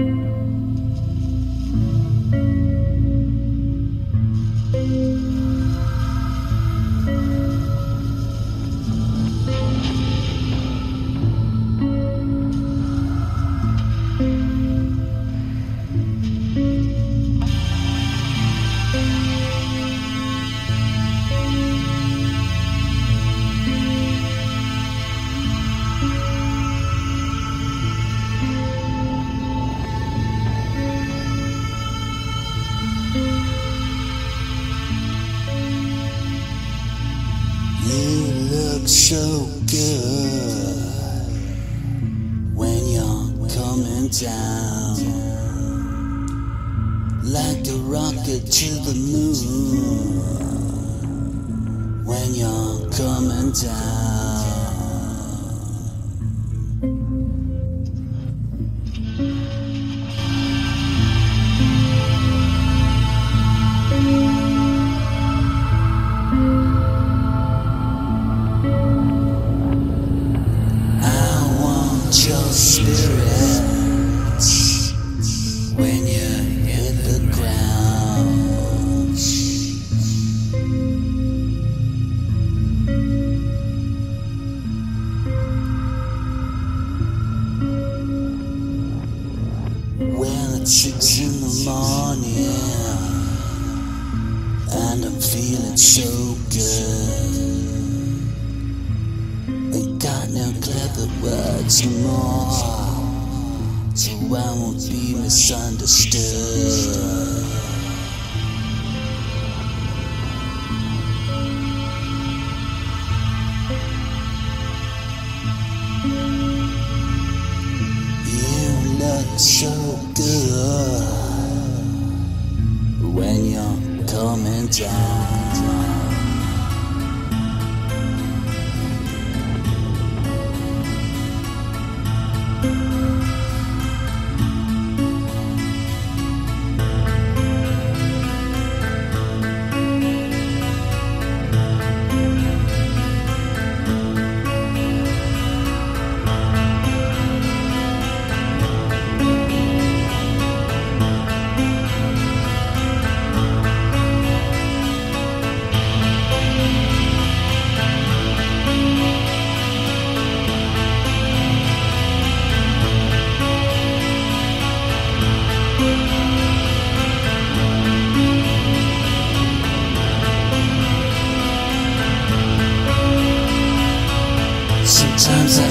You so good when you're coming down like a rocket to the moon when you're coming down. Your spirit when you hit the ground. When it's six in the morning and I'm feeling so good. Got no clever words more, so I won't be misunderstood. You look so good when you're coming down.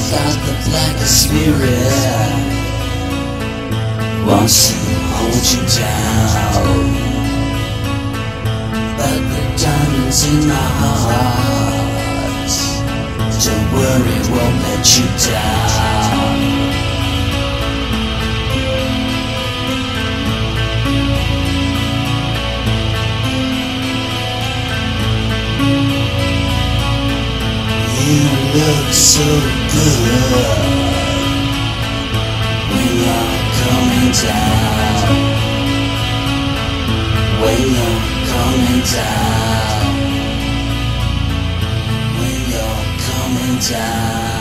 Got the blackest spirit. Wants to hold you down. But the diamonds in my heart. Don't worry, won't let you down look so good when you're coming down. When you're coming down. When you're coming down.